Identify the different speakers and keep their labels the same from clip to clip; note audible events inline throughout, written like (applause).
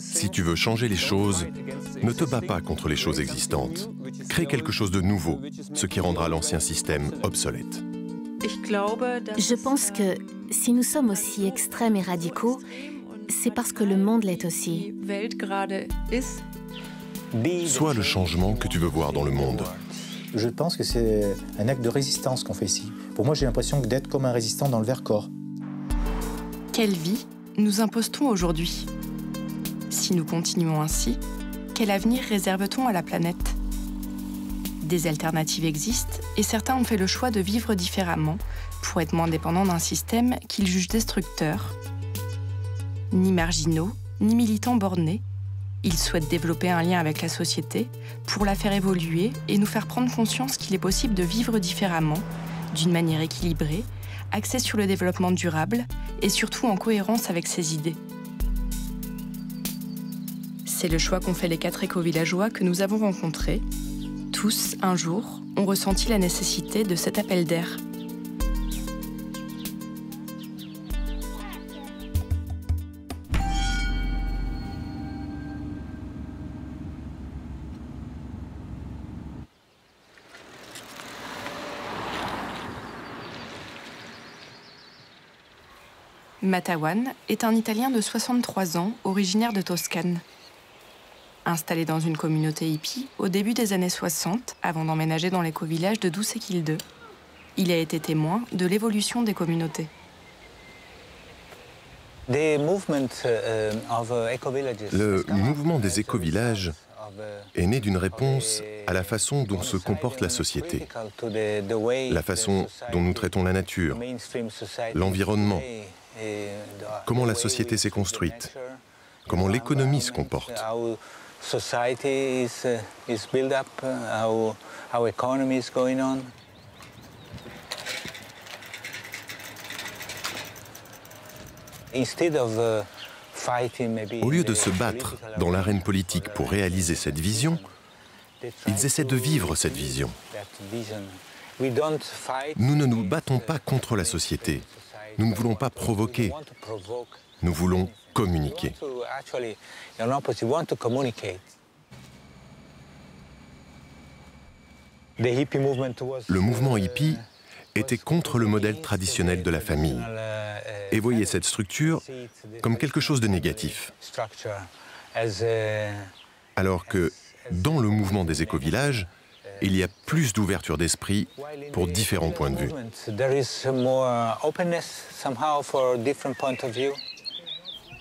Speaker 1: Si tu veux changer les choses, ne te bats pas contre les choses existantes. Crée quelque chose de nouveau, ce qui rendra l'ancien système obsolète.
Speaker 2: Je pense que si nous sommes aussi extrêmes et radicaux, c'est parce que le monde l'est aussi.
Speaker 1: Sois le changement que tu veux voir dans le monde.
Speaker 3: Je pense que c'est un acte de résistance qu'on fait ici. Pour moi, j'ai l'impression d'être comme un résistant dans le Vercors.
Speaker 4: Quelle vie nous impose-t-on aujourd'hui? Si nous continuons ainsi, quel avenir réserve-t-on à la planète? Des alternatives existent et certains ont fait le choix de vivre différemment pour être moins dépendants d'un système qu'ils jugent destructeur. Ni marginaux, ni militants bornés, ils souhaitent développer un lien avec la société pour la faire évoluer et nous faire prendre conscience qu'il est possible de vivre différemment, d'une manière équilibrée, axée sur le développement durable et surtout en cohérence avec ses idées. C'est le choix qu'ont fait les quatre éco-villageois que nous avons rencontrés. Tous, un jour, ont ressenti la nécessité de cet appel d'air Matawan est un Italien de 63 ans, originaire de Toscane. Installé dans une communauté hippie au début des années 60, avant d'emménager dans l'éco-village de Douce-Kilde, il a été témoin de l'évolution des communautés.
Speaker 1: Le mouvement des éco-villages est né d'une réponse à la façon dont se comporte la société, la façon dont nous traitons la nature, l'environnement, comment la société s'est construite, comment l'économie se comporte. Au lieu de se battre dans l'arène politique pour réaliser cette vision, ils essaient de vivre cette vision. Nous ne nous battons pas contre la société, nous ne voulons pas provoquer, nous voulons communiquer. Le mouvement hippie était contre le modèle traditionnel de la famille et voyait cette structure comme quelque chose de négatif. Alors que dans le mouvement des éco-villages, il y a plus d'ouverture d'esprit pour différents points de vue.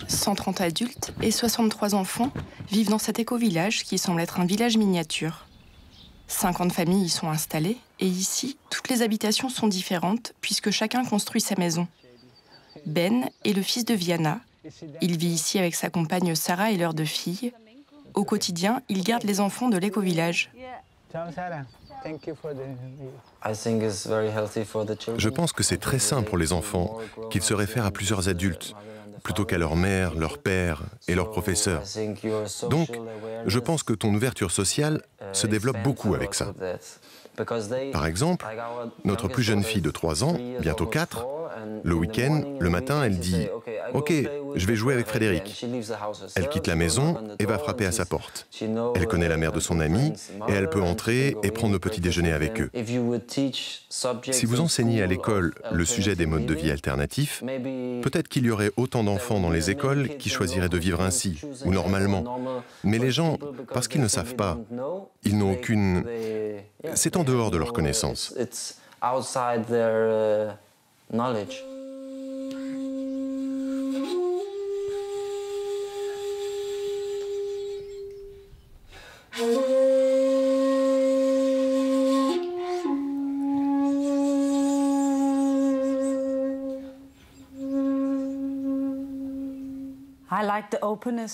Speaker 4: 130 adultes et 63 enfants vivent dans cet éco-village qui semble être un village miniature. 50 familles y sont installées et ici, toutes les habitations sont différentes puisque chacun construit sa maison. Ben est le fils de Viana. Il vit ici avec sa compagne Sarah et leurs deux filles. Au quotidien, il garde les enfants de l'éco-village.
Speaker 1: Je pense que c'est très sain pour les enfants qu'ils se réfèrent à plusieurs adultes plutôt qu'à leur mère, leur père et leurs professeurs. Donc, je pense que ton ouverture sociale se développe beaucoup avec ça. Par exemple, notre plus jeune fille de 3 ans, bientôt 4, le week-end, le matin, elle dit Ok, je vais jouer avec Frédéric. Elle quitte la maison et va frapper à sa porte. Elle connaît la mère de son ami et elle peut entrer et prendre le petit déjeuner avec eux. Si vous enseignez à l'école le sujet des modes de vie alternatifs, peut-être qu'il y aurait autant d'enfants dans les écoles qui choisiraient de vivre ainsi, ou normalement. Mais les gens, parce qu'ils ne savent pas, ils n'ont aucune... C'est en dehors de leur connaissance.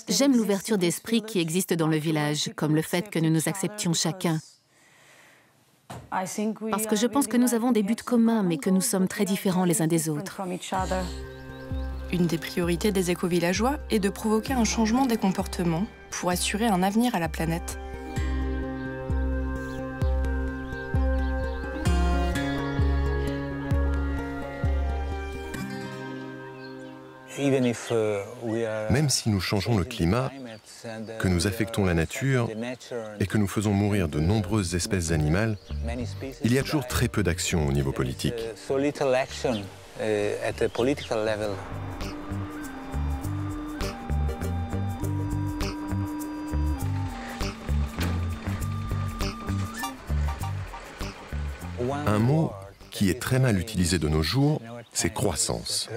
Speaker 2: J'aime l'ouverture d'esprit qui existe dans le village, comme le fait que nous nous acceptions chacun. Parce que je pense que nous avons des buts communs, mais que nous sommes très différents les uns des autres.
Speaker 4: Une des priorités des éco-villageois est de provoquer un changement des comportements pour assurer un avenir à la planète.
Speaker 5: Même si nous changeons le climat, que nous affectons la nature et que nous faisons mourir de nombreuses espèces animales, il y a toujours très peu d'action au niveau politique. Un mot qui est très mal utilisé de nos jours, c'est croissance.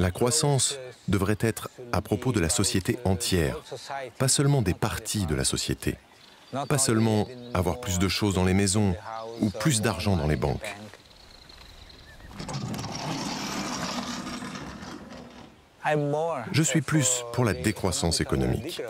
Speaker 5: La croissance devrait être à propos de la société entière, pas seulement des parties de la société, pas seulement avoir plus de choses dans les maisons ou plus d'argent dans les banques. Je suis plus pour la décroissance économique.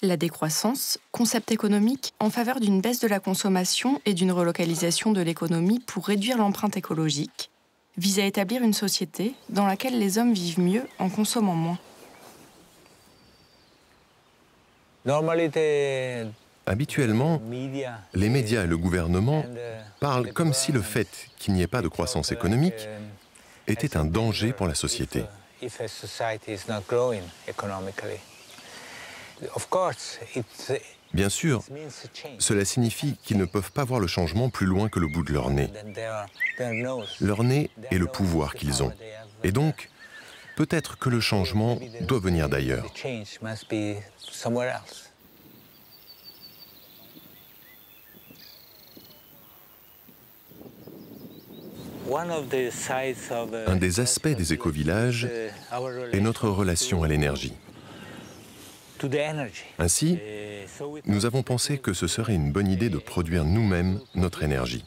Speaker 4: La décroissance, concept économique en faveur d'une baisse de la consommation et d'une relocalisation de l'économie pour réduire l'empreinte écologique, vise à établir une société dans laquelle les hommes vivent mieux en consommant moins.
Speaker 5: Habituellement, les médias et le gouvernement parlent comme si le fait qu'il n'y ait pas de croissance économique était un danger pour la société. Bien sûr, cela signifie qu'ils ne peuvent pas voir le changement plus loin que le bout de leur nez. Leur nez est le pouvoir qu'ils ont. Et donc, peut-être que le changement doit venir d'ailleurs. Un des aspects des éco-villages est notre relation à l'énergie. Ainsi, nous avons pensé que ce serait une bonne idée de produire nous-mêmes notre énergie.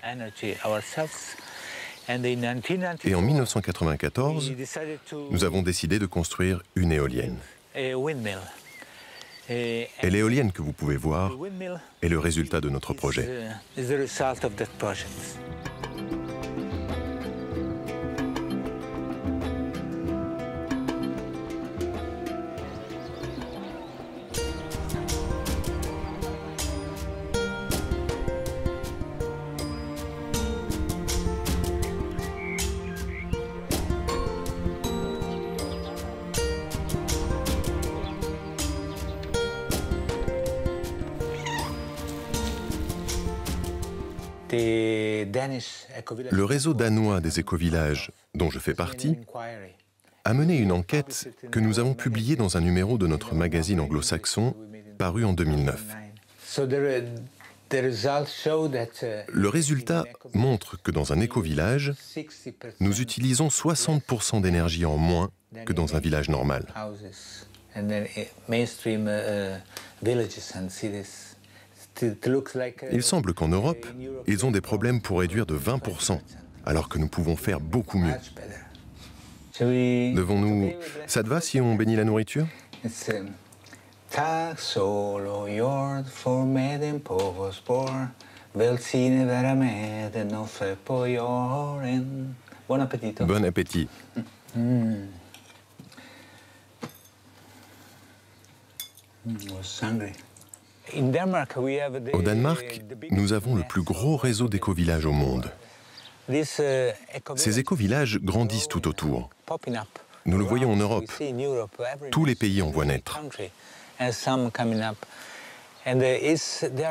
Speaker 5: Et en 1994, nous avons décidé de construire une éolienne. Et l'éolienne que vous pouvez voir est le résultat de notre projet. Le réseau danois des écovillages, dont je fais partie, a mené une enquête que nous avons publiée dans un numéro de notre magazine anglo-saxon paru en 2009. Le résultat montre que dans un éco-village, nous utilisons 60% d'énergie en moins que dans un village normal. Il semble qu'en Europe, ils ont des problèmes pour réduire de 20%, alors que nous pouvons faire beaucoup mieux. Devons-nous... Ça te va si on bénit la nourriture? Bon appétit. Bon appétit. Mm. Au Danemark, nous avons le plus gros réseau d'éco-villages au monde. Ces éco-villages grandissent tout autour. Nous le voyons en Europe. Tous les pays en voient naître.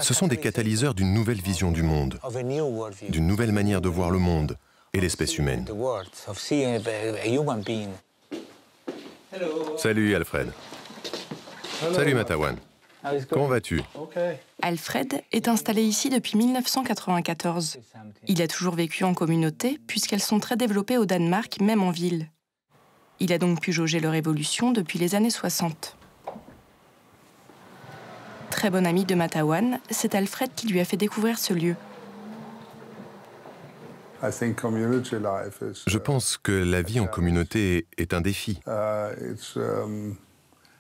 Speaker 5: Ce sont des catalyseurs d'une nouvelle vision du monde, d'une nouvelle manière de voir le monde et l'espèce humaine. Salut Alfred. Salut Matawan. Comment vas-tu
Speaker 4: Alfred est installé ici depuis 1994. Il a toujours vécu en communauté puisqu'elles sont très développées au Danemark, même en ville. Il a donc pu jauger leur évolution depuis les années 60. Très bon ami de Matawan, c'est Alfred qui lui a fait découvrir ce lieu.
Speaker 5: Je pense que la vie en communauté est un défi.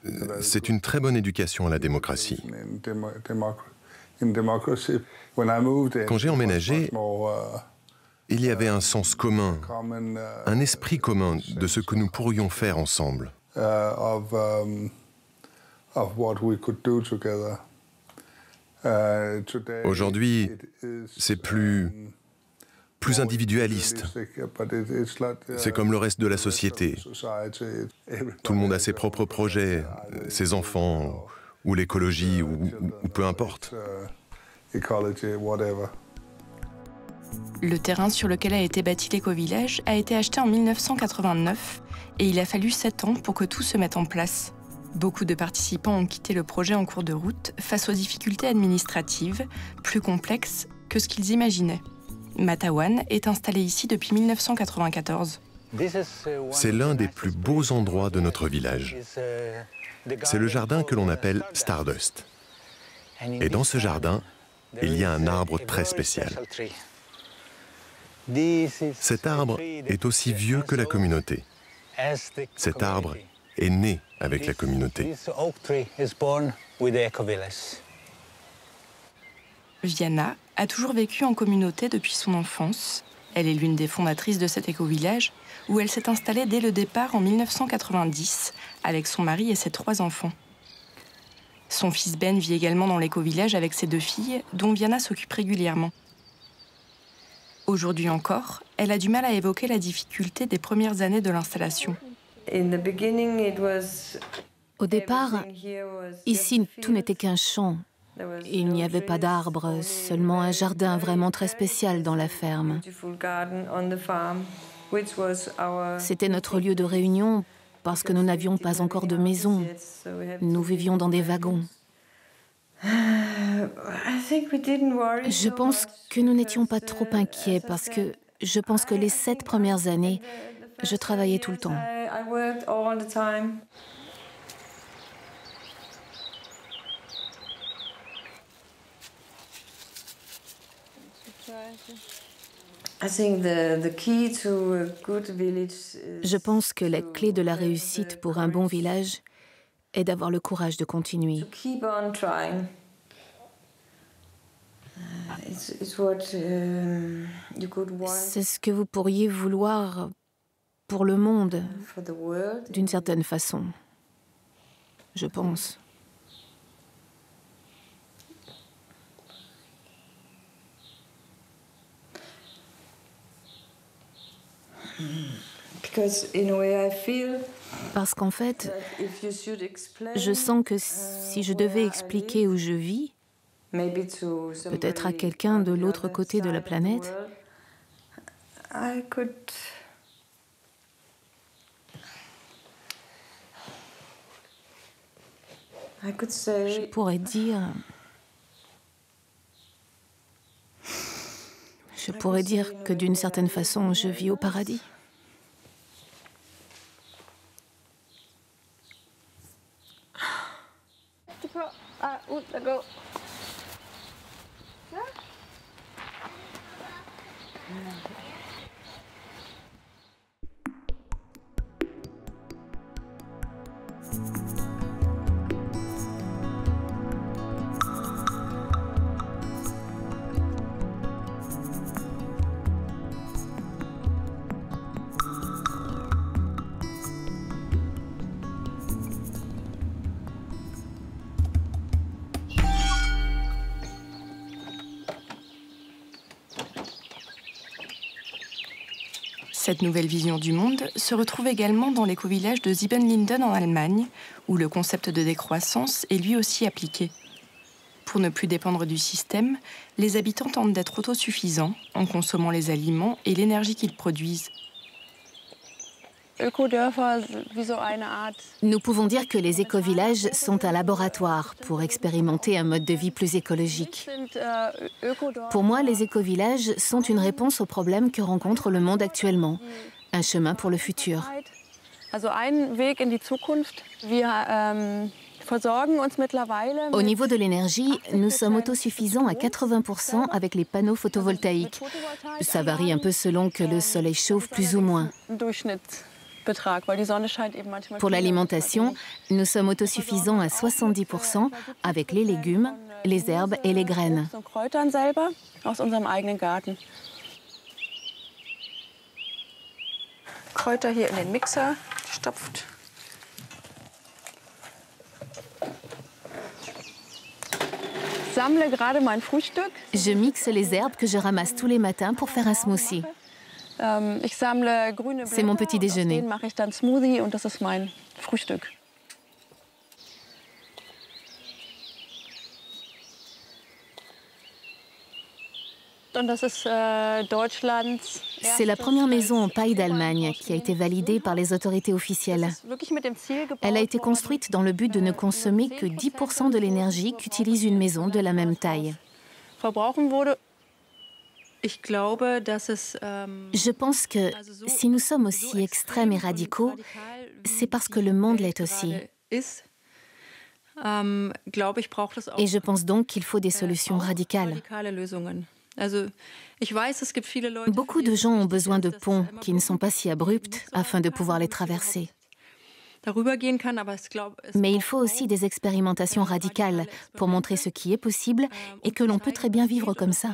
Speaker 5: Uh, um, c'est une très bonne éducation à la démocratie. Quand j'ai emménagé, il y avait un sens commun, un esprit commun de ce que nous pourrions faire ensemble. Aujourd'hui, c'est plus
Speaker 1: plus individualiste. C'est comme le reste de la société. Tout le monde a ses propres projets, ses enfants, ou l'écologie, ou, ou, peu importe.
Speaker 4: Le terrain sur lequel a été bâti l'éco-village a été acheté en 1989 et il a fallu 7 ans pour que tout se mette en place. Beaucoup de participants ont quitté le projet en cours de route face aux difficultés administratives, plus complexes que ce qu'ils imaginaient. Matawan est installé ici depuis 1994.
Speaker 1: C'est l'un des plus beaux endroits de notre village. C'est le jardin que l'on appelle Stardust. Et dans ce jardin, il y a un arbre très spécial. Cet arbre est aussi vieux que la communauté. Cet arbre est né avec la communauté.
Speaker 4: Viana a toujours vécu en communauté depuis son enfance. Elle est l'une des fondatrices de cet éco-village où elle s'est installée dès le départ en 1990 avec son mari et ses trois enfants. Son fils Ben vit également dans l'éco-village avec ses deux filles, dont Viana s'occupe régulièrement. Aujourd'hui encore, elle a du mal à évoquer la difficulté des premières années de l'installation.
Speaker 2: Au départ, ici, tout n'était qu'un champ. Il n'y avait pas d'arbres, seulement un jardin vraiment très spécial dans la ferme. C'était notre lieu de réunion parce que nous n'avions pas encore de maison. Nous vivions dans des wagons. Je pense que nous n'étions pas trop inquiets parce que je pense que les sept premières années, je travaillais tout le temps. Je pense que la clé de la réussite pour un bon village est d'avoir le courage de continuer. C'est ce que vous pourriez vouloir pour le monde, d'une certaine façon, je pense. Parce qu'en fait, je sens que si je devais expliquer où je vis, peut-être à quelqu'un de l'autre côté de la planète, je pourrais dire... Je pourrais dire que d'une certaine façon, je vis au paradis.
Speaker 4: Cette nouvelle vision du monde se retrouve également dans l'éco-village de Siebenlinden en Allemagne, où le concept de décroissance est lui aussi appliqué. Pour ne plus dépendre du système, les habitants tentent d'être autosuffisants en consommant les aliments et l'énergie qu'ils produisent.
Speaker 2: Nous pouvons dire que les écovillages sont un laboratoire pour expérimenter un mode de vie plus écologique. Pour moi, les écovillages sont une réponse aux problèmes que rencontre le monde actuellement, un chemin pour le futur. Au niveau de l'énergie, nous sommes autosuffisants à 80% avec les panneaux photovoltaïques. Ça varie un peu selon que le soleil chauffe plus ou moins. Pour l'alimentation, nous sommes autosuffisants à 70% avec les légumes, les herbes et les graines.
Speaker 4: Kräuter hier in den Mixer gestopft.
Speaker 2: Je mixe les herbes que je ramasse tous les matins pour faire un smoothie.
Speaker 6: Ähm,
Speaker 2: C'est mon petit déjeuner.
Speaker 6: Äh,
Speaker 2: C'est la première maison en paille d'Allemagne qui a été validée par les autorités officielles. Elle a été construite dans le but de ne consommer que 10% de l'énergie qu'utilise une maison de la même taille.
Speaker 6: Ähm,
Speaker 2: Je pense que si nous sommes aussi extrêmes et radicaux, c'est parce que le monde l'est aussi.
Speaker 6: Ähm,
Speaker 2: et je pense donc qu'il faut des äh, solutions radicales. Beaucoup de gens ont besoin de ponts qui ne sont pas si abrupts afin de pouvoir les traverser. Mais il faut aussi des expérimentations radicales pour montrer ce qui est possible
Speaker 6: ähm,
Speaker 2: et que l'on peut très bien vivre comme ça.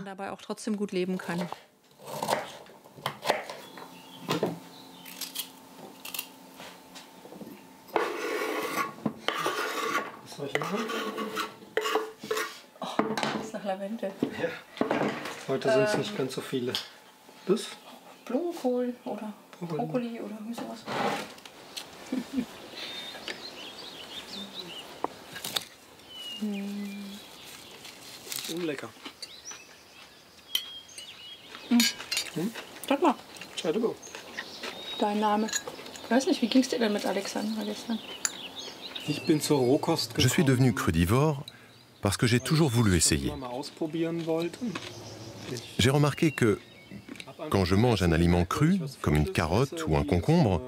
Speaker 7: Heute sind es nicht ganz so viele. Das?
Speaker 6: Blumenkohl oder Brokkoli oder sowas. Mal.
Speaker 7: Entschuldigung.
Speaker 6: Dein Name. Ich weiß nicht, wie ging es dir denn mit Alexandra gestern?
Speaker 7: Ich bin zur Rohkost
Speaker 1: Je suis devenu crudivore parce que j'ai toujours voulu essayer. J'ai remarqué que quand je mange un aliment cru, comme une carotte ou un concombre,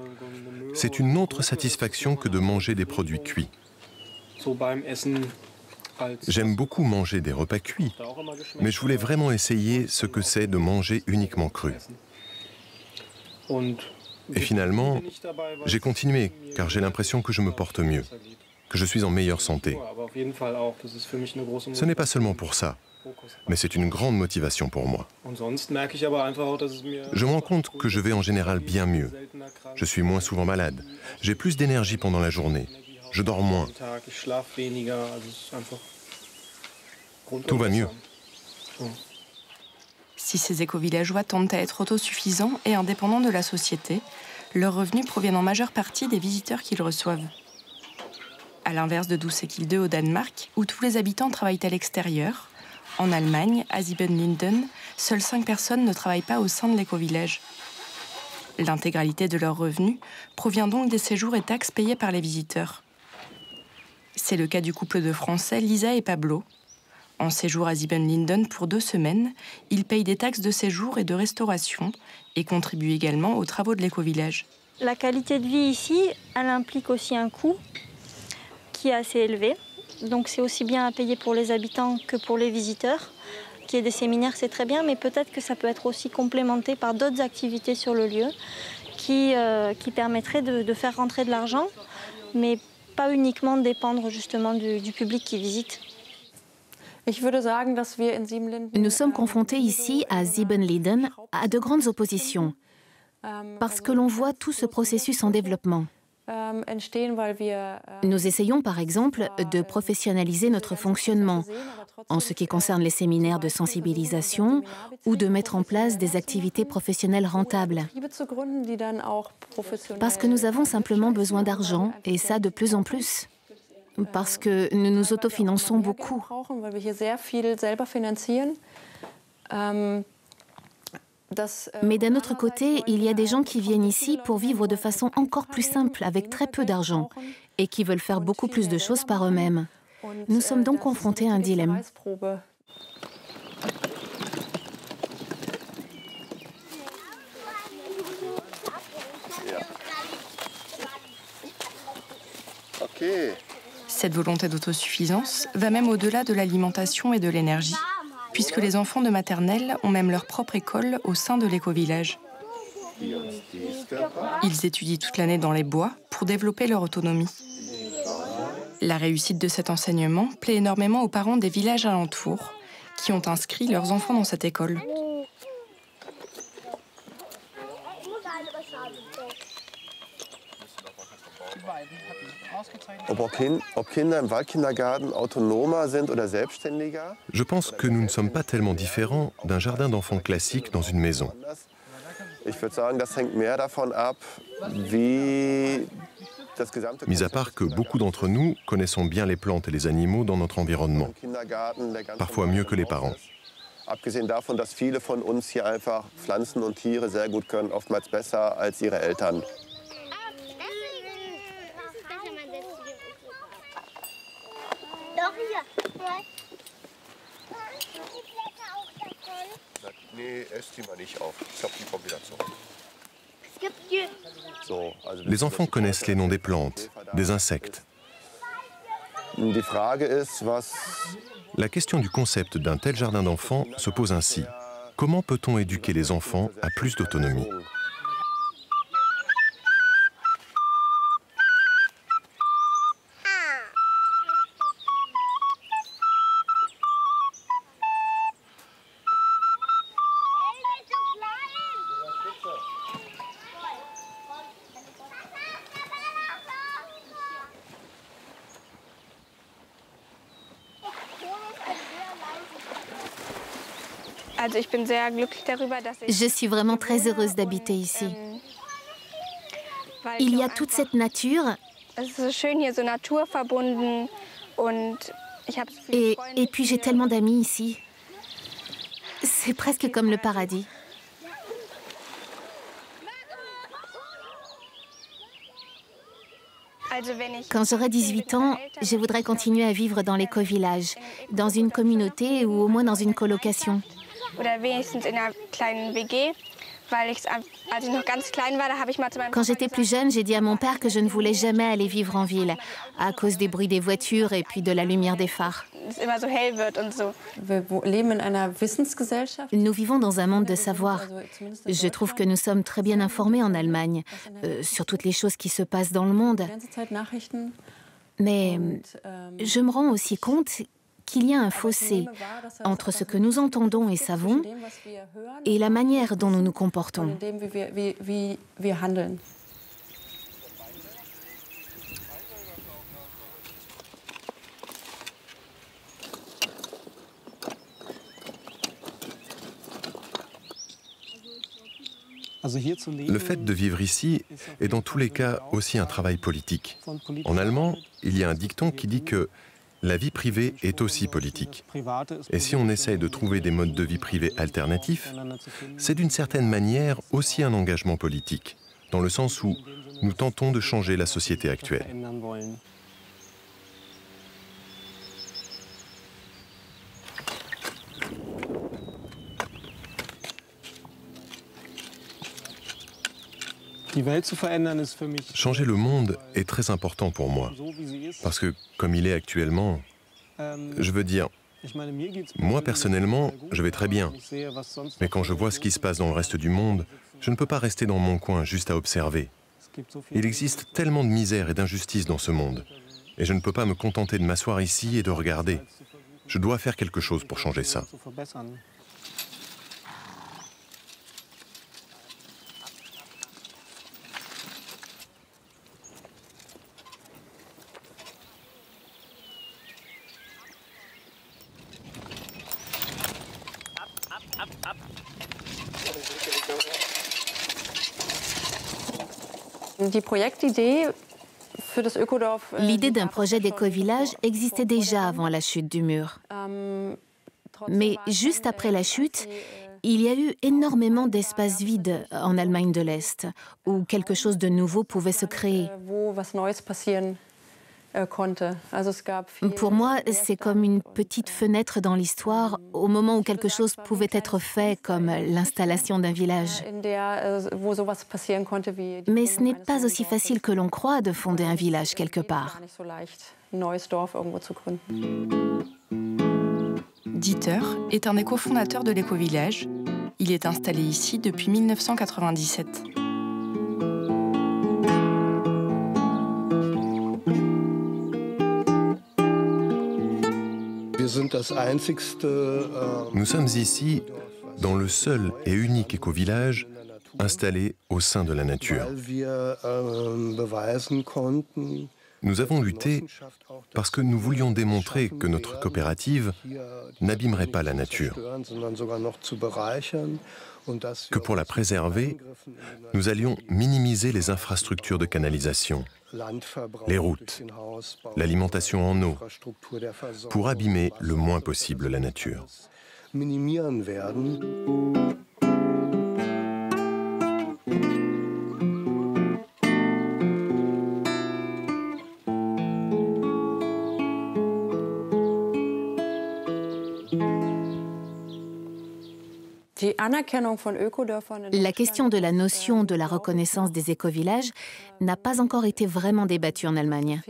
Speaker 1: c'est une autre satisfaction que de manger des produits cuits. J'aime beaucoup manger des repas cuits, mais je voulais vraiment essayer ce que c'est de manger uniquement cru. Et finalement, j'ai continué car j'ai l'impression que je me porte mieux, que je suis en meilleure santé. Ce n'est pas seulement pour ça, mais c'est une grande motivation pour moi. Je me rends compte que je vais en général bien mieux. Je suis moins souvent malade. J'ai plus d'énergie pendant la journée. Je dors moins. Tout va mieux.
Speaker 4: Si ces éco-villageois tentent à être autosuffisants et indépendants de la société, leurs revenus proviennent en majeure partie des visiteurs qu'ils reçoivent. À l'inverse de Doucekilde au Danemark, où tous les habitants travaillent à l'extérieur, en Allemagne, à Siebenlinden, seules 5 personnes ne travaillent pas au sein de l'éco-village. L'intégralité de leurs revenus provient donc des séjours et taxes payés par les visiteurs. C'est le cas du couple de Français Lisa et Pablo. En séjour à Siebenlinden pour deux semaines, ils payent des taxes de séjour et de restauration et contribuent également aux travaux de l'éco-village.
Speaker 8: La qualité de vie ici, elle implique aussi un coût qui est assez élevé. Donc c'est aussi bien à payer pour les habitants que pour les visiteurs. Qu'il y ait des séminaires, c'est très bien, mais peut-être que ça peut être aussi complémenté par d'autres activités sur le lieu qui, euh, permettraient de, faire rentrer de l'argent, mais pas uniquement dépendre justement du public qui visite.
Speaker 2: Nous sommes confrontés ici à Siebenlieden à de grandes oppositions, parce que l'on voit tout ce processus en développement. Nous essayons par exemple de professionnaliser notre fonctionnement en ce qui concerne les séminaires de sensibilisation ou de mettre en place des activités professionnelles rentables. Parce que nous avons simplement besoin d'argent et ça de plus en plus. Parce que nous nous autofinançons beaucoup. Mais d'un autre côté, il y a des gens qui viennent ici pour vivre de façon encore plus simple, avec très peu d'argent, et qui veulent faire beaucoup plus de choses par eux-mêmes. Nous sommes donc confrontés à un dilemme.
Speaker 4: Cette volonté d'autosuffisance va même au-delà de l'alimentation et de l'énergie puisque les enfants de maternelle ont même leur propre école au sein de l'éco-village. Ils étudient toute l'année dans les bois pour développer leur autonomie. La réussite de cet enseignement plaît énormément aux parents des villages alentours qui ont inscrit leurs enfants dans cette école.
Speaker 1: Je pense que nous ne sommes pas tellement différents d'un jardin d'enfants classique dans une maison. Mis à part que beaucoup d'entre nous connaissons bien les plantes et les animaux dans notre environnement, parfois mieux que les parents.
Speaker 9: Abgesehen davon, dass viele von uns hier einfach Pflanzen und Tiere sehr gut können, oftmals besser als ihre Eltern.
Speaker 1: Les enfants connaissent les noms des plantes, des insectes. La question du concept d'un tel jardin d'enfants se pose ainsi. Comment peut-on éduquer les enfants à plus d'autonomie?
Speaker 2: Je suis vraiment très heureuse d'habiter ici. Il y a toute cette nature. Et, et puis j'ai tellement d'amis ici. C'est presque comme le paradis. Quand j'aurai 18 ans, je voudrais continuer à vivre dans l'éco-village, dans une communauté ou au moins dans une colocation. Quand j'étais plus jeune, j'ai dit à mon père que je ne voulais jamais aller vivre en ville à cause des bruits des voitures et puis de la lumière des phares. Nous vivons dans un monde de savoir. Je trouve que nous sommes très bien informés en Allemagne euh, sur toutes les choses qui se passent dans le monde. Mais je me rends aussi compte qu'il y a un fossé entre ce que nous entendons et savons et la manière dont nous nous comportons.
Speaker 1: Le fait de vivre ici est dans tous les cas aussi un travail politique. En allemand, il y a un dicton qui dit que la vie privée est aussi politique. Et si on essaye de trouver des modes de vie privés alternatifs, c'est d'une certaine manière aussi un engagement politique, dans le sens où nous tentons de changer la société actuelle. Changer le monde est très important pour moi, parce que comme il est actuellement, je veux dire, moi personnellement, je vais très bien, mais quand je vois ce qui se passe dans le reste du monde, je ne peux pas rester dans mon coin juste à observer. Il existe tellement de misère et d'injustice dans ce monde, et je ne peux pas me contenter de m'asseoir ici et de regarder. Je dois faire quelque chose pour changer ça.
Speaker 2: L'idée d'un projet d'éco-village existait déjà avant la chute du mur. Mais juste après la chute, il y a eu énormément d'espaces vides en Allemagne de l'Est, où quelque chose de nouveau pouvait se créer.
Speaker 8: Äh,
Speaker 2: Pour moi, c'est comme une petite fenêtre dans l'histoire au moment où quelque chose pouvait être fait, comme l'installation d'un village.
Speaker 8: Äh,
Speaker 2: Mais ce n'est pas aussi facile que l'on croit de fonder un village quelque part.
Speaker 4: Dieter est un écofondateur de l'éco-village. Il est installé ici depuis 1997.
Speaker 1: Nous sommes ici dans le seul et unique éco-village installés au sein de la nature. Nous avons lutté parce que nous voulions démontrer que notre coopérative n'abîmerait pas la nature, que pour la préserver, nous allions minimiser les infrastructures de canalisation, les routes, l'alimentation en eau, pour abîmer le moins possible la nature.
Speaker 2: La question de la notion de la reconnaissance des écovillages n'a pas encore été vraiment débattue en Allemagne,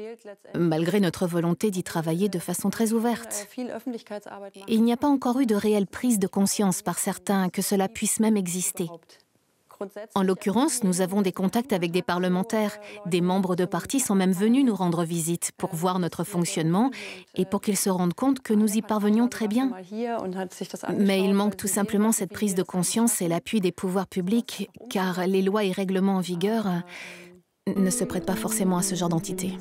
Speaker 2: malgré notre volonté d'y travailler de façon très ouverte. Il n'y a pas encore eu de réelle prise de conscience par certains que cela puisse même exister. En l'occurrence, nous avons des contacts avec des parlementaires. Des membres de partis sont même venus nous rendre visite pour voir notre fonctionnement et pour qu'ils se rendent compte que nous y parvenions très bien. Mais il manque tout simplement cette prise de conscience et l'appui des pouvoirs publics, car les lois et règlements en vigueur ne se prêtent pas forcément à ce genre d'entité.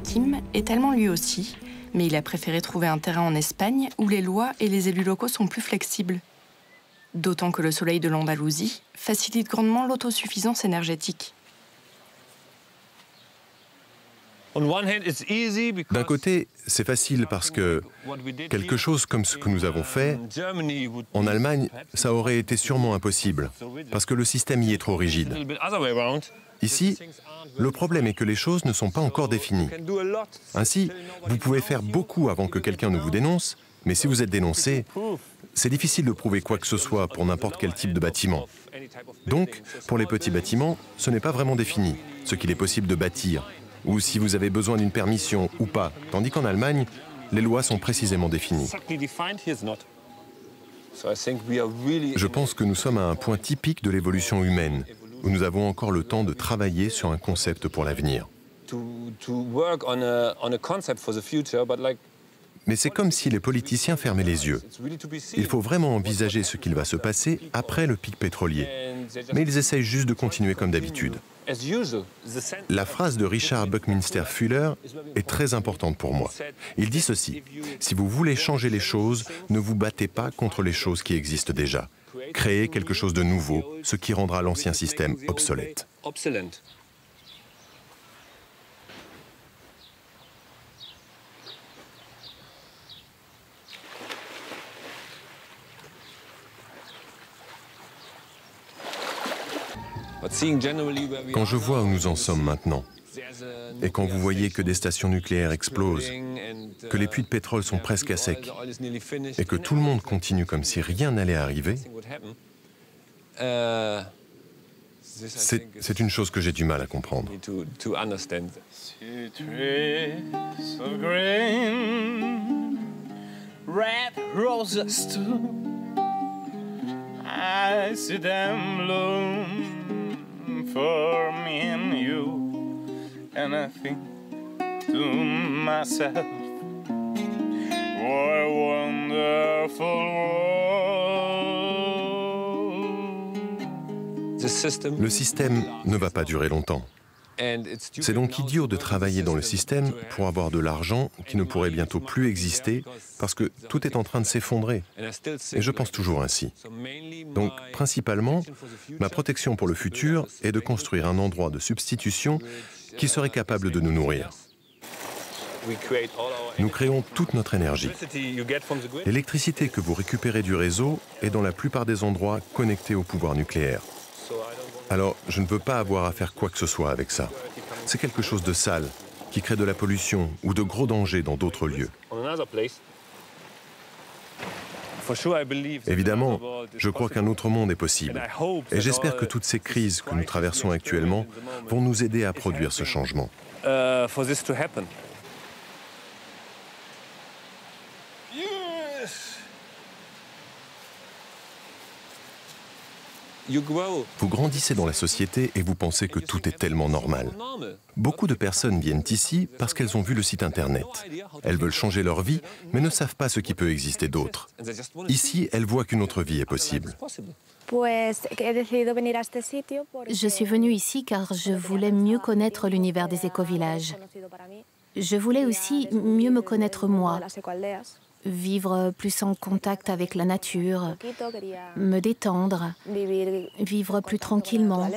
Speaker 4: Hakim est allemand lui aussi, mais il a préféré trouver un terrain en Espagne où les lois et les élus locaux sont plus flexibles. D'autant que le soleil de l'Andalousie facilite grandement l'autosuffisance énergétique.
Speaker 1: D'un côté, c'est facile parce que quelque chose comme ce que nous avons fait, en Allemagne, ça aurait été sûrement impossible, parce que le système y est trop rigide. Ici, le problème est que les choses ne sont pas encore définies. Ainsi, vous pouvez faire beaucoup avant que quelqu'un ne vous dénonce, mais si vous êtes dénoncé, c'est difficile de prouver quoi que ce soit pour n'importe quel type de bâtiment. Donc, pour les petits bâtiments, ce n'est pas vraiment défini, ce qu'il est possible de bâtir, ou si vous avez besoin d'une permission ou pas, tandis qu'en Allemagne, les lois sont précisément définies. Je pense que nous sommes à un point typique de l'évolution humaine, où nous avons encore le temps de travailler sur un concept pour l'avenir. Mais c'est comme si les politiciens fermaient les yeux. Il faut vraiment envisager ce qu'il va se passer après le pic pétrolier. Mais ils essayent juste de continuer comme d'habitude. La phrase de Richard Buckminster Fuller est très importante pour moi. Il dit ceci, Si vous voulez changer les choses, ne vous battez pas contre les choses qui existent déjà créer quelque chose de nouveau, ce qui rendra l'ancien système obsolète. Quand je vois où nous en sommes maintenant, et quand vous voyez que des stations nucléaires explosent, que les puits de pétrole sont presque à sec, et que tout le monde continue comme si rien n'allait arriver, c'est une chose que j'ai du mal à comprendre. I think to myself, what a wonderful world. Le système ne va pas durer longtemps. C'est donc idiot de travailler dans le système pour avoir de l'argent qui ne pourrait bientôt plus exister parce que tout est en train de s'effondrer. Et je pense toujours ainsi. Donc, principalement, ma protection pour le futur est de construire un endroit de substitution qui serait capable de nous nourrir. Nous créons toute notre énergie. L'électricité que vous récupérez du réseau est dans la plupart des endroits connectés au pouvoir nucléaire. Alors, je ne veux pas avoir à faire quoi que ce soit avec ça. C'est quelque chose de sale, qui crée de la pollution ou de gros dangers dans d'autres lieux. Évidemment, je crois qu'un autre monde est possible. Et j'espère que toutes ces crises que nous traversons actuellement vont nous aider à produire ce changement. Vous grandissez dans la société et vous pensez que tout est tellement normal. Beaucoup de personnes viennent ici parce qu'elles ont vu le site Internet. Elles veulent changer leur vie, mais ne savent pas ce qui peut exister d'autre. Ici, elles voient qu'une autre vie est possible.
Speaker 2: Je suis venue ici car je voulais mieux connaître l'univers des écovillages. Je voulais aussi mieux me connaître moi, vivre plus en contact avec la nature, me détendre, vivre plus tranquillement,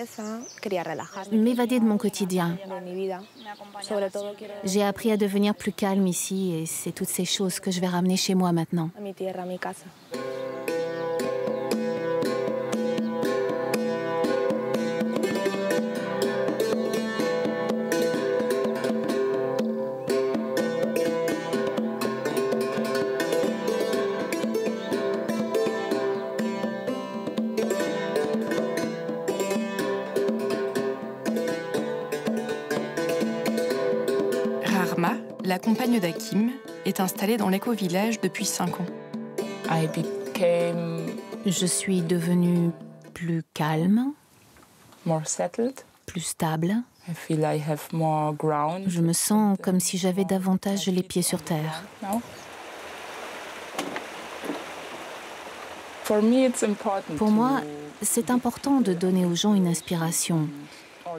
Speaker 2: m'évader de mon quotidien. J'ai appris à devenir plus calme ici et c'est toutes ces choses que je vais ramener chez moi maintenant.
Speaker 4: Compagne d'Akim, est installée dans l'éco-village depuis 5 ans.
Speaker 2: Je suis devenue plus calme, plus stable. Je me sens comme si j'avais davantage les pieds sur terre. Pour moi, c'est important de donner aux gens une inspiration,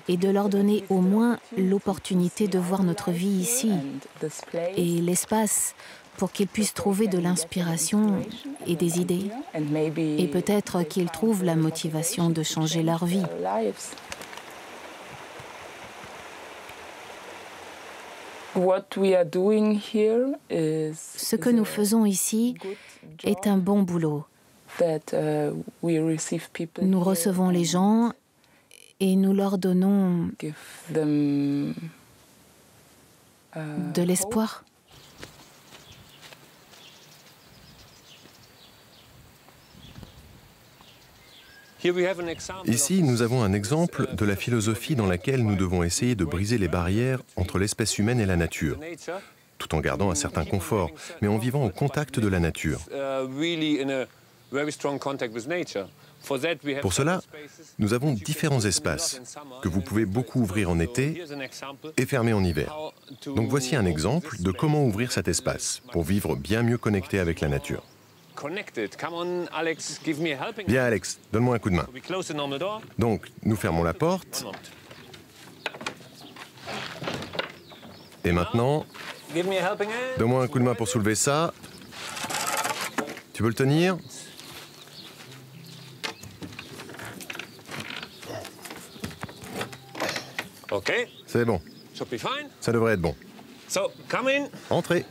Speaker 2: et de leur donner au moins l'opportunité de voir notre vie ici et l'espace pour qu'ils puissent trouver de l'inspiration et des idées. Et peut-être qu'ils trouvent la motivation de changer leur vie. Ce que nous faisons ici est un bon boulot. Nous recevons les gens et nous leur donnons de l'espoir.
Speaker 1: Ici, nous avons un exemple de la philosophie dans laquelle nous devons essayer de briser les barrières entre l'espèce humaine et la nature, tout en gardant un certain confort, mais en vivant au contact de la nature. Pour cela, nous avons différents espaces que vous pouvez beaucoup ouvrir en été et fermer en hiver. Donc voici un exemple de comment ouvrir cet espace pour vivre bien mieux connecté avec la nature. Viens Alex, donne-moi un coup de main. Donc, nous fermons la porte. Et maintenant, donne-moi un coup de main pour soulever ça. Tu veux le tenir?
Speaker 10: OK.
Speaker 1: C'est bon. Ça devrait être bon.
Speaker 10: So, come in.
Speaker 1: Entrez.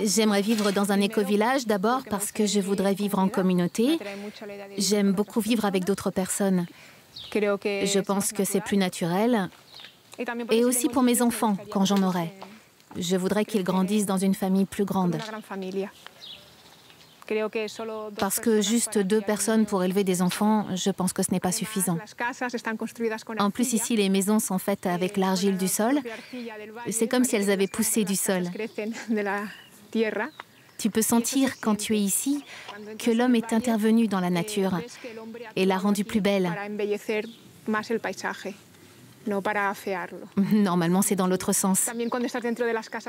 Speaker 2: J'aimerais vivre dans un éco-village d'abord parce que je voudrais vivre en communauté. J'aime beaucoup vivre avec d'autres personnes. Je pense que c'est plus naturel. Et aussi pour mes enfants, quand j'en aurai. Je voudrais qu'ils grandissent dans une famille plus grande. Parce que juste deux personnes pour élever des enfants, je pense que ce n'est pas suffisant. En plus, ici, les maisons sont faites avec l'argile du sol. C'est comme si elles avaient poussé du sol. Tu peux sentir quand tu es ici que l'homme est intervenu dans la nature et l'a rendue plus belle. (laughs) Normalement, c'est dans l'autre sens.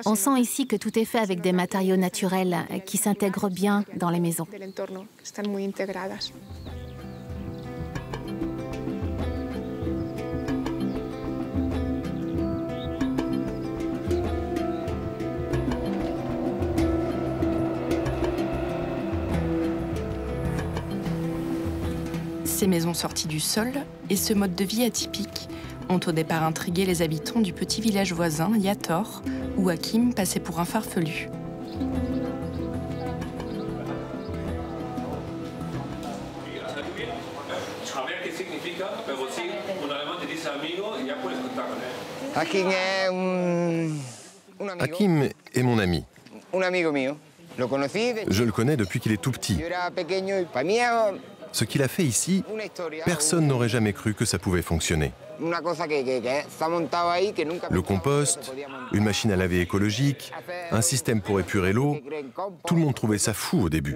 Speaker 2: On sent ici que tout est fait avec des matériaux naturels qui s'intègrent bien dans les maisons.
Speaker 4: Ces maisons sorties du sol et ce mode de vie atypique ont au départ intrigué les habitants du petit village voisin, Yator, où Hakim passait pour un farfelu.
Speaker 1: Hakim est mon ami. Je le connais depuis qu'il est tout petit. Ce qu'il a fait ici, personne n'aurait jamais cru que ça pouvait fonctionner. Le compost, une machine à laver écologique, un système pour épurer l'eau, tout le monde trouvait ça fou au début.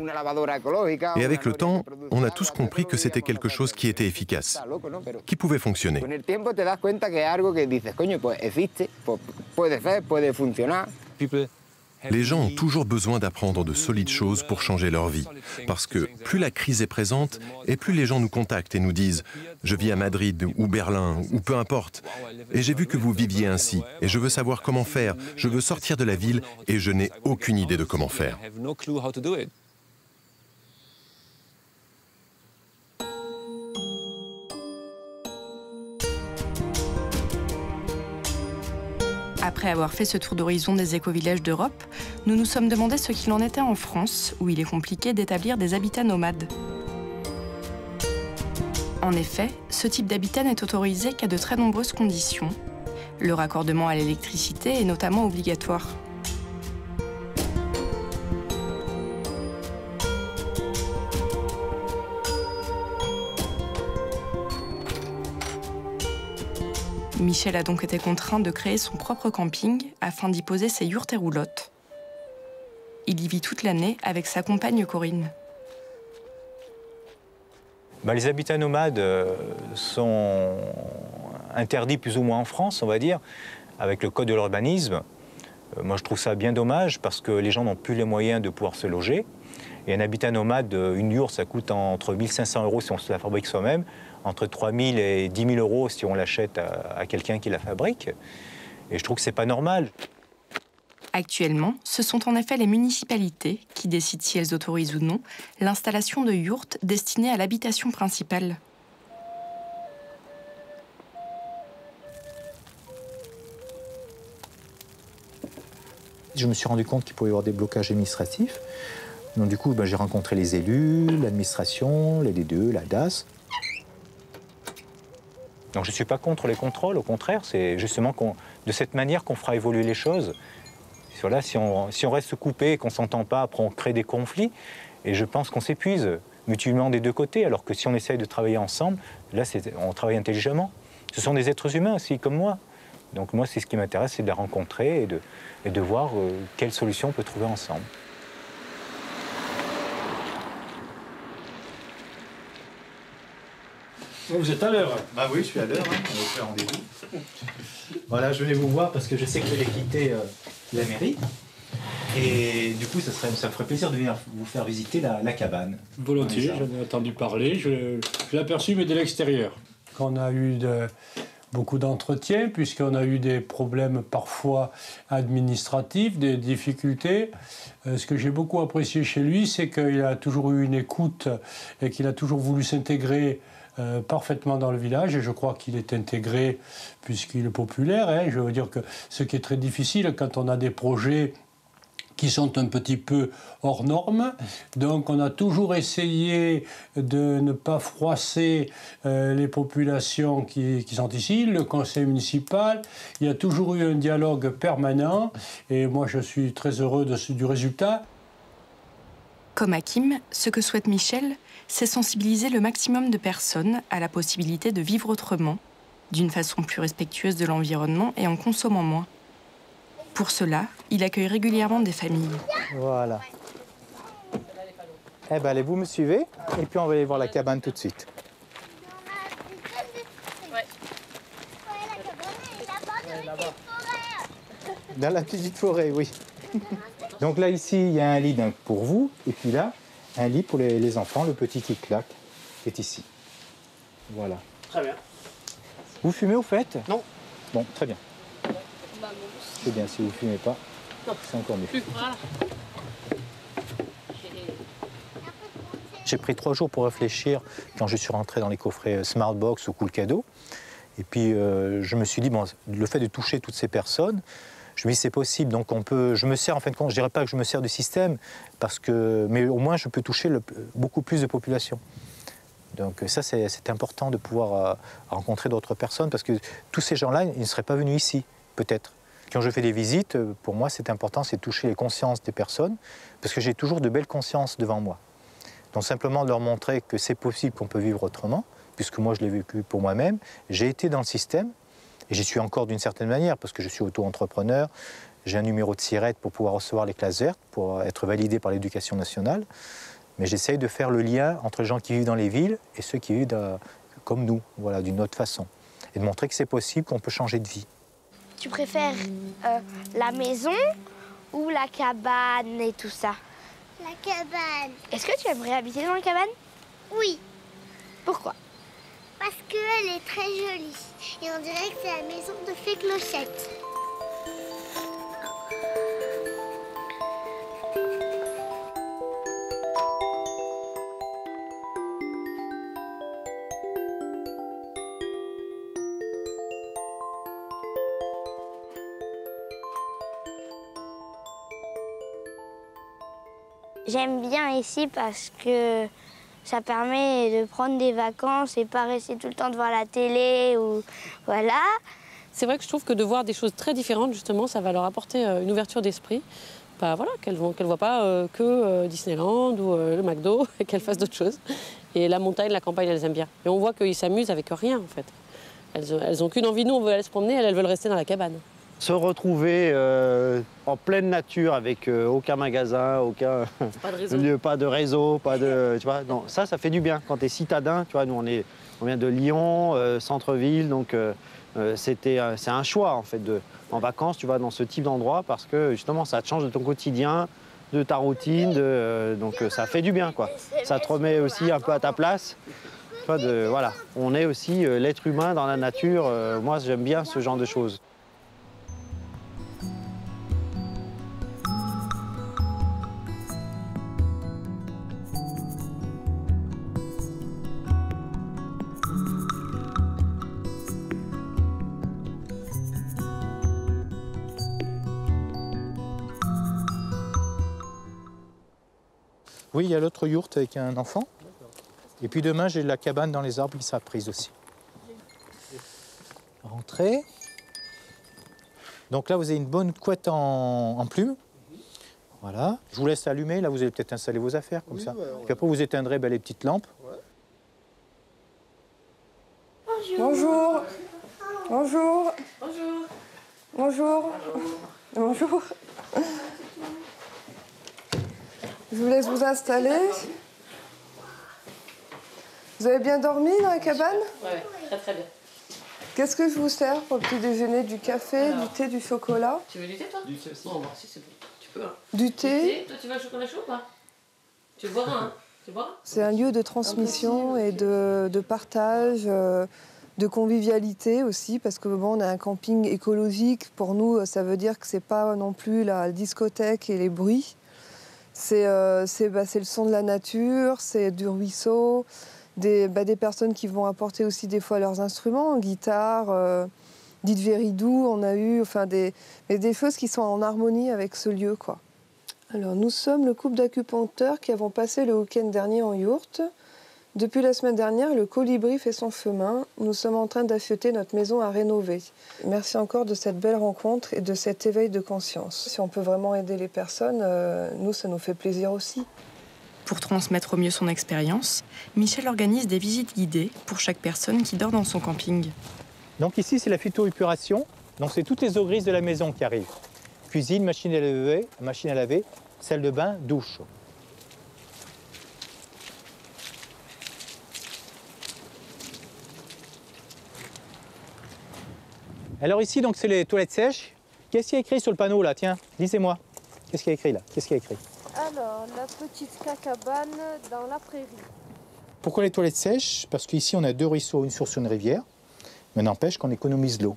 Speaker 1: Et avec le temps, on a tous compris que c'était quelque chose qui était efficace, qui pouvait fonctionner. Les gens ont toujours besoin d'apprendre de solides choses pour changer leur vie. Parce que plus la crise est présente, et plus les gens nous contactent et nous disent ⁇ Je vis à Madrid ou Berlin ou peu importe, et j'ai vu que vous viviez ainsi, et je veux savoir comment faire, je veux sortir de la ville et je n'ai aucune idée de comment faire.
Speaker 4: ⁇ Après avoir fait ce tour d'horizon des éco-villages d'Europe, nous nous sommes demandé ce qu'il en était en France, où il est compliqué d'établir des habitats nomades. En effet, ce type d'habitat n'est autorisé qu'à de très nombreuses conditions. Le raccordement à l'électricité est notamment obligatoire. Michel a donc été contraint de créer son propre camping afin d'y poser ses yourtes et roulottes. Il y vit toute l'année avec sa compagne Corinne.
Speaker 3: Bah, les habitats nomades euh, sont interdits plus ou moins en France, on va dire, avec le code de l'urbanisme. Euh, moi, je trouve ça bien dommage parce que les gens n'ont plus les moyens de pouvoir se loger. Et un habitat nomade, une yourte, ça coûte entre 1500 euros si on se la fabrique soi-même, entre 3 000 et 10 000 euros si on l'achète à, quelqu'un qui la fabrique. Et je trouve que ce n'est pas normal.
Speaker 4: Actuellement, ce sont en effet les municipalités qui décident si elles autorisent ou non l'installation de yourtes destinées à l'habitation principale.
Speaker 3: Je me suis rendu compte qu'il pouvait y avoir des blocages administratifs. Donc du coup, ben, j'ai rencontré les élus, l'administration, les D2, la DAS. Donc je ne suis pas contre les contrôles, au contraire, c'est justement de cette manière qu'on fera évoluer les choses. Voilà, si, on, reste coupé et qu'on ne s'entend pas, après on crée des conflits, et je pense qu'on s'épuise mutuellement des deux côtés, alors que si on essaye de travailler ensemble, là on travaille intelligemment. Ce sont des êtres humains aussi, comme moi. Donc moi, c'est ce qui m'intéresse, c'est de les rencontrer et de, et de voir euh, quelles solutions on peut trouver ensemble.
Speaker 7: Vous êtes à l'heure
Speaker 3: Bah oui, je suis à l'heure, hein. on a fait rendez-vous. Voilà, je venais vous voir parce que je sais que vous allez quitter euh, la mairie. Et du coup, ça, serait, ça me ferait plaisir de venir vous faire visiter la, cabane.
Speaker 7: Volontiers, j'en ai entendu parler. Je, l'ai aperçu, mais de l'extérieur. Quand on a eu de, beaucoup d'entretiens, puisqu'on a eu des problèmes parfois administratifs, des difficultés. Euh, ce que j'ai beaucoup apprécié chez lui, c'est qu'il a toujours eu une écoute et qu'il a toujours voulu s'intégrer euh, parfaitement dans le village et je crois qu'il est intégré puisqu'il est populaire. Hein. Je veux dire que ce qui est très difficile quand on a des projets qui sont un petit peu hors normes. Donc on a toujours essayé de ne pas froisser euh, les populations qui, sont ici, le conseil municipal. Il y a toujours eu un dialogue permanent et moi je suis très heureux du résultat.
Speaker 4: Comme Hakim, ce que souhaite Michel, c'est sensibiliser le maximum de personnes à la possibilité de vivre autrement, d'une façon plus respectueuse de l'environnement et en consommant moins. Pour cela, il accueille régulièrement des familles.
Speaker 3: Voilà. Eh bien, allez, vous me suivez, et puis on va aller voir la cabane tout de suite. Dans la petite forêt, oui. (laughs) Donc là, ici, il y a un lit pour vous, et puis là, un lit pour les, enfants, le petit qui claque, est ici. Voilà.
Speaker 7: Très bien.
Speaker 3: Vous fumez au fait?
Speaker 7: Non.
Speaker 3: Bon, très bien. C'est bien, si vous ne fumez pas, c'est encore mieux. J'ai pris trois jours pour réfléchir quand je suis rentré dans les coffrets Smartbox ou Cool Cadeau. Et puis euh, je me suis dit, bon, le fait de toucher toutes ces personnes, je me dis c'est possible, donc on peut. Je me sers en fin de compte, je dirais pas que je me sers du système, parce que, mais au moins je peux toucher beaucoup plus de population. Donc ça c'est important de pouvoir euh, rencontrer d'autres personnes, parce que tous ces gens-là, ils ne seraient pas venus ici, peut-être. Quand je fais des visites, euh, pour moi, c'est important, c'est toucher les consciences des personnes, parce que j'ai toujours de belles consciences devant moi. Donc simplement leur montrer que c'est possible qu'on peut vivre autrement, puisque moi je l'ai vécu pour moi-même. J'ai été dans le système, et j'y suis encore d'une certaine manière, parce que je suis auto-entrepreneur. J'ai un numéro de SIRET pour pouvoir recevoir les classes vertes, pour être validé par l'éducation nationale. Mais j'essaye de faire le lien entre les gens qui vivent dans les villes et ceux qui vivent comme nous, voilà, d'une autre façon. Et de montrer que c'est possible, qu'on peut changer de vie.
Speaker 11: Tu préfères euh, la maison ou la cabane et tout ça?
Speaker 12: La cabane.
Speaker 11: Est-ce que tu aimerais habiter dans la cabane?
Speaker 12: Oui.
Speaker 11: Pourquoi?
Speaker 12: Parce qu'elle est très jolie. Et on dirait que c'est la maison de Fée Clochette.
Speaker 11: J'aime bien ici parce que ça permet de prendre des vacances et pas rester tout le temps devant la télé ou voilà.
Speaker 13: C'est vrai que je trouve que de voir des choses très différentes, justement, ça va leur apporter euh, une ouverture d'esprit. Bah, voilà, qu'elles ne voient pas euh, que euh, Disneyland ou le McDo (laughs) et qu'elles fassent d'autres choses. Et la montagne, la campagne, elles aiment bien. Et on voit qu'ils s'amusent avec rien, en fait. Elles n'ont qu'une envie, nous, on veut aller se promener, elles, elles veulent rester dans la cabane
Speaker 14: se retrouver euh, en pleine nature avec euh, aucun magasin, aucun
Speaker 13: pas de réseau, (laughs)
Speaker 14: pas de réseau, pas de, tu vois, non, ça, ça fait du bien. Quand tu es citadin, tu vois, nous on est, on vient de Lyon, euh, centre-ville, donc c'était, c'est un choix en fait de, en vacances, tu vas dans ce type d'endroit parce que justement ça te change de ton quotidien, de ta routine, de, donc ça fait du bien quoi. Ça te remet aussi un peu à ta place. De, voilà, on est aussi l'être humain dans la nature. moi, j'aime bien ce genre de choses.
Speaker 3: Oui, il y a l'autre yourte avec un enfant. Et puis demain, j'ai la cabane dans les arbres qui sera prise aussi. Rentrez. Donc là, vous avez une bonne couette en, plume. Voilà. Je vous laisse allumer. Là, vous allez peut-être installer vos affaires comme ça. Puis après, vous éteindrez ben, les petites lampes.
Speaker 15: Bonjour. Bonjour.
Speaker 13: Bonjour.
Speaker 15: Bonjour. Bonjour. Je vous laisse vous installer. Vous avez bien dormi dans la cabane?
Speaker 13: Oui, très très bien.
Speaker 15: Qu'est-ce que je vous sers pour le petit déjeuner? Du café, du thé, du chocolat?
Speaker 13: Tu veux du thé toi? Du thé aussi. Bon, si, c'est bon. Tu peux. Hein.
Speaker 15: Du thé.
Speaker 13: Toi, tu veux un chocolat chaud ou pas? Tu boiras, hein Tu boiras?
Speaker 15: C'est un lieu de transmission et de, de partage. Euh, de convivialité aussi, parce que bon, on a un camping écologique. Pour nous, ça veut dire que c'est pas non plus la discothèque et les bruits. Euh, bah, c'est le son de la nature, c'est du ruisseau, des, bah, des, personnes qui vont apporter aussi des fois leurs instruments, guitare, euh, veridou, on a eu, enfin des, des choses qui sont en harmonie avec ce lieu. Quoi. Alors nous sommes le couple d'acupuncteurs qui avons passé le week-end dernier en yourte. Depuis la semaine dernière, le colibri fait son chemin. Nous sommes en train d'affûter notre maison à rénover. Merci encore de cette belle rencontre et de cet éveil de conscience. Si on peut vraiment aider les personnes, euh, nous, ça nous fait plaisir aussi.
Speaker 4: Pour transmettre au mieux son expérience, Michel organise des visites guidées pour chaque personne qui dort dans son camping.
Speaker 3: Donc ici, c'est la phytoépuration. Donc c'est toutes les eaux grises de la maison qui arrivent. Cuisine, machine à laver, machine à laver, salle de bain, douche. Alors ici, donc, c'est les toilettes sèches. Qu'est-ce qu'il y a écrit sur le panneau là? Tiens, lisez-moi. Qu'est-ce qu'il y a écrit là? Qu'est-ce qu'il y a écrit?
Speaker 15: Alors, la petite cacabane dans la prairie.
Speaker 3: Pourquoi les toilettes sèches? Parce qu'ici, on a deux ruisseaux, une source, une rivière. Mais n'empêche qu'on économise l'eau.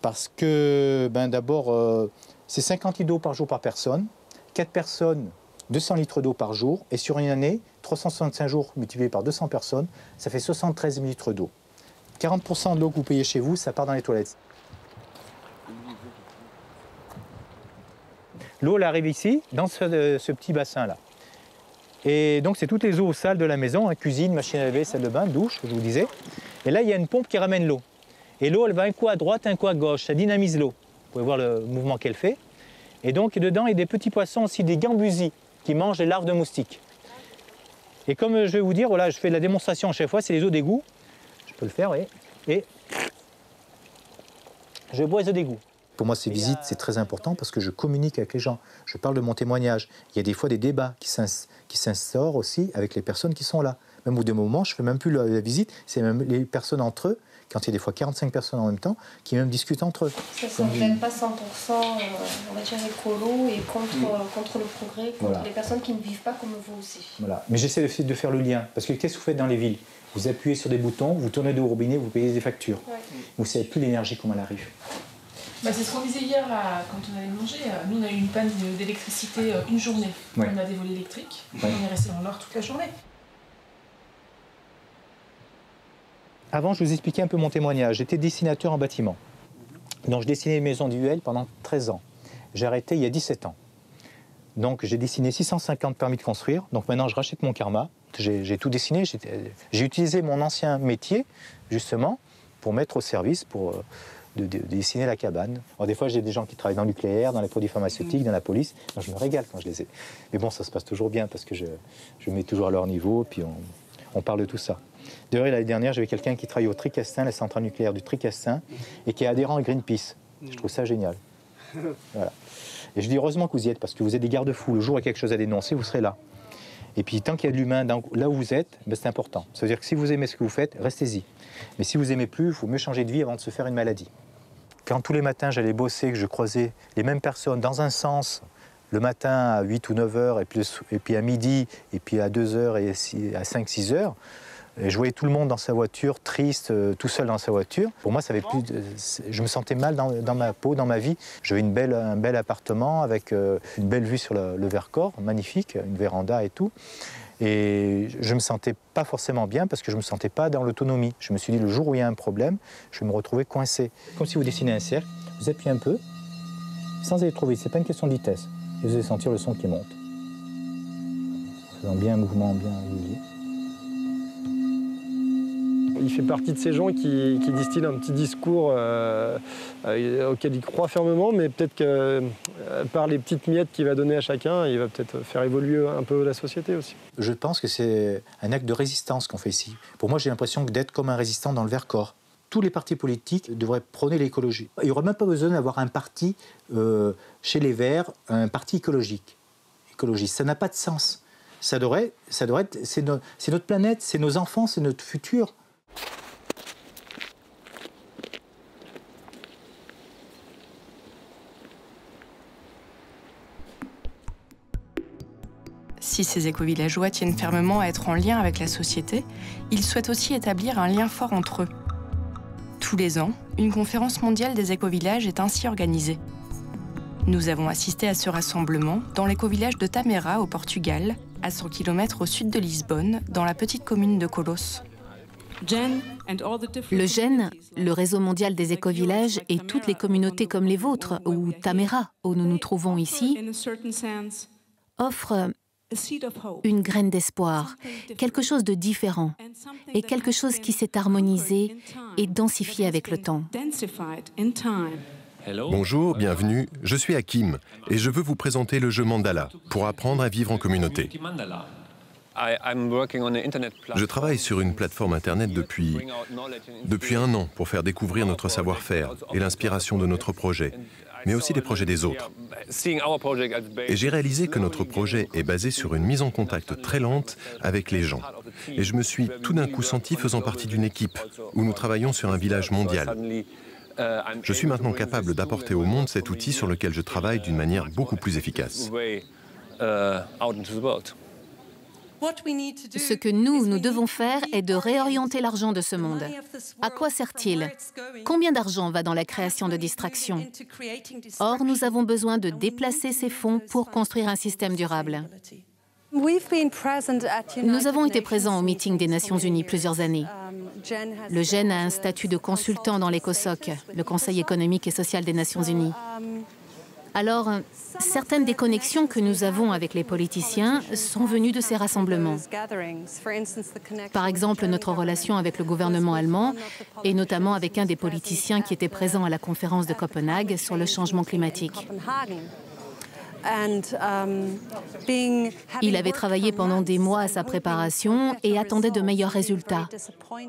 Speaker 3: Parce que, ben, d'abord, euh, c'est 50 litres d'eau par jour par personne. 4 personnes, 200 litres d'eau par jour. Et sur une année, 365 jours multipliés par 200 personnes, ça fait 73 litres d'eau. 40% de l'eau que vous payez chez vous, ça part dans les toilettes. L'eau, elle arrive ici, dans ce, petit bassin-là. Et donc, c'est toutes les eaux sales de la maison, hein, cuisine, machine à laver, salle de bain, douche, je vous disais. Et là, il y a une pompe qui ramène l'eau. Et l'eau, elle va un coup à droite, un coup à gauche, ça dynamise l'eau. pouvez voir le mouvement qu'elle fait. Et donc dedans, il y a des petits poissons aussi, des gambusies, qui mangent les larves de moustiques. Et comme je vais vous dire, voilà, je fais la démonstration à chaque fois, c'est les eaux d'égout. Je peux le faire, oui. Et je bois les eaux d'égout.
Speaker 16: Pour moi, ces visites, c'est très important parce que je communique avec les gens. Je parle de mon témoignage. Il y a des fois des débats qui s'instaurent aussi avec les personnes qui sont là. Même au des moments, je ne fais même plus la, visite, c'est même les personnes entre eux, quand il y a des fois 45 personnes en même temps, qui même discutent entre eux.
Speaker 17: Ça ne s'entraîne pas 100%, euh, on va dire, écolo et contre, euh, contre le progrès, contre les personnes qui ne vivent pas comme vous aussi.
Speaker 3: Voilà. Mais j'essaie aussi de faire le lien. Parce que qu'est-ce que vous faites dans les villes? Vous appuyez sur des boutons, vous tournez de robinet, vous payez des factures. Vous ne savez plus l'énergie, comment elle arrive.
Speaker 18: Bah, c'est ce qu'on disait hier là, quand on allait manger. Nous, on a eu une panne d'électricité euh, une journée. On a des vols électriques. On est resté dans l'or toute la journée.
Speaker 3: Avant, je vous expliquais un peu mon témoignage. J'étais dessinateur en bâtiment. Donc, je dessinais les maisons individuelles pendant 13 ans. J'ai arrêté il y a 17 ans. Donc, j'ai dessiné 650 permis de construire. Donc, maintenant, je rachète mon karma. J'ai tout dessiné. J'ai utilisé mon ancien métier, justement, pour mettre au service, pour euh, de, dessiner la cabane. Alors, des fois, j'ai des gens qui travaillent dans le nucléaire, dans les produits pharmaceutiques, dans la police. je me régale quand je les ai. Mais bon, ça se passe toujours bien parce que je, mets toujours à leur niveau, puis on parle de tout ça. D'ailleurs, l'année dernière, j'avais quelqu'un qui travaille au Tricastin, la centrale nucléaire du Tricastin, et qui est adhérent à Greenpeace. Je trouve ça génial. (laughs) Voilà. Et je dis heureusement que vous y êtes, parce que vous êtes des garde-fous. Le jour où il y a quelque chose à dénoncer, vous serez là. Et puis, tant qu'il y a de l'humain là où vous êtes, ben, c'est important. Ça veut dire que si vous aimez ce que vous faites, restez-y. Mais si vous aimez plus, il faut mieux changer de vie avant de se faire une maladie. Quand tous les matins j'allais bosser, que je croisais les mêmes personnes dans un sens, le matin à 8 ou 9 heures, et puis, et puis à midi, et puis à 2 heures et à 5-6 heures, je voyais tout le monde dans sa voiture, triste, euh, tout seul dans sa voiture. Pour moi, ça avait plus. je me sentais mal dans, ma peau, dans ma vie. J'avais un bel appartement avec euh, une belle vue sur le, Vercors, magnifique, une véranda et tout. Et je ne me sentais pas forcément bien parce que je ne me sentais pas dans l'autonomie. Je me suis dit, le jour où il y a un problème, je vais me retrouver coincé. Comme si vous dessinez un cercle, vous appuyez un peu, sans aller trop vite. Ce n'est pas une question de vitesse. Vous allez sentir le son qui monte. Faisant bien un mouvement bien.
Speaker 19: Il fait partie de ces gens qui, distillent un petit discours euh, euh, auquel il croit fermement, mais peut-être que euh, par les petites miettes qu'il va donner à chacun, il va peut-être faire évoluer un peu la société aussi.
Speaker 16: Je pense que c'est un acte de résistance qu'on fait ici. Pour moi, j'ai l'impression d'être comme un résistant dans le Vercors tous les partis politiques devraient prôner l'écologie. Il n'y aurait même pas besoin d'avoir un parti chez les Verts, un parti écologique. Écologiste, ça n'a pas de sens. Ça devrait, ça devrait être, c'est notre planète, c'est nos enfants, c'est notre futur.
Speaker 4: Si ces éco-villageois tiennent fermement à être en lien avec la société, ils souhaitent aussi établir un lien fort entre eux. Tous les ans, une conférence mondiale des éco-villages est ainsi organisée. Nous avons assisté à ce rassemblement dans l'éco-village de Tamera au Portugal, à 100 km au sud de Lisbonne, dans la petite commune de Colos.
Speaker 2: Le GEN, le réseau mondial des éco-villages et toutes les communautés comme les vôtres, ou Tamera, où nous nous trouvons ici, offrent une graine d'espoir, quelque chose de différent et quelque chose qui s'est harmonisé et densifié avec le temps.
Speaker 1: Bonjour, bienvenue, je suis Hakim et je veux vous présenter le jeu Mandala pour apprendre à vivre en communauté. Je travaille sur une plateforme Internet depuis, depuis un an pour faire découvrir notre savoir-faire et l'inspiration de notre projet, mais aussi des projets des autres. Et j'ai réalisé que notre projet est basé sur une mise en contact très lente avec les gens. Et je me suis tout d'un coup senti faisant partie d'une équipe où nous travaillons sur un village mondial. Je suis maintenant capable d'apporter au monde cet outil sur lequel je travaille d'une manière beaucoup plus efficace.
Speaker 2: Ce que nous, nous devons faire est de réorienter l'argent de ce monde. À quoi sert-il Combien d'argent va dans la création de distractions Or, nous avons besoin de déplacer ces fonds pour construire un système durable. Nous avons été présents au meeting des Nations Unies plusieurs années. Le GEN a un statut de consultant dans l'ECOSOC, le Conseil économique et social des Nations Unies. Alors, certaines des connexions que nous avons avec les politiciens sont venues de ces rassemblements. Par exemple, notre relation avec le gouvernement allemand, et notamment avec un des politiciens qui était présent à la conférence de Copenhague sur le changement climatique. Um, Il avait travaillé pendant des mois à sa préparation et attendait de meilleurs résultats.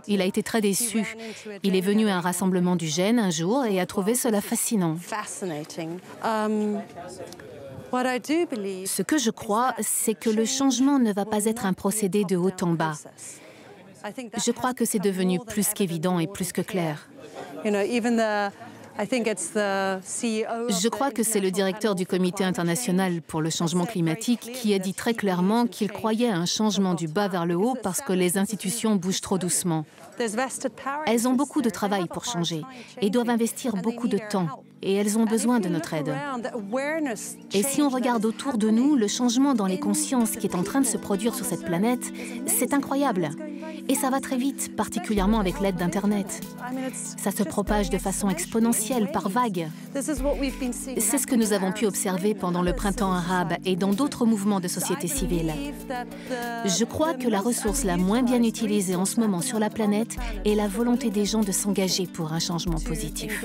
Speaker 2: Il a été très déçu. Il est venu à un rassemblement du Gène un jour et a trouvé cela fascinant. Um, Ce que je crois, c'est que le changement ne va pas être un procédé de haut en bas. Je crois que c'est devenu plus qu'évident et plus que clair. Je crois que c'est le directeur du Comité international pour le changement climatique qui a dit très clairement qu'il croyait à un changement du bas vers le haut parce que les institutions bougent trop doucement. Elles ont beaucoup de travail pour changer et doivent investir beaucoup de temps et elles ont besoin de notre aide. Et si on regarde autour de nous, le changement dans les consciences qui est en train de se produire sur cette planète, c'est incroyable. Et ça va très vite, particulièrement avec l'aide d'Internet. Ça se propage de façon exponentielle, par vagues. C'est ce que nous avons pu observer pendant le printemps arabe et dans d'autres mouvements de société civile. Je crois que la ressource la moins bien utilisée en ce moment sur la planète est la volonté des gens de s'engager pour un changement positif.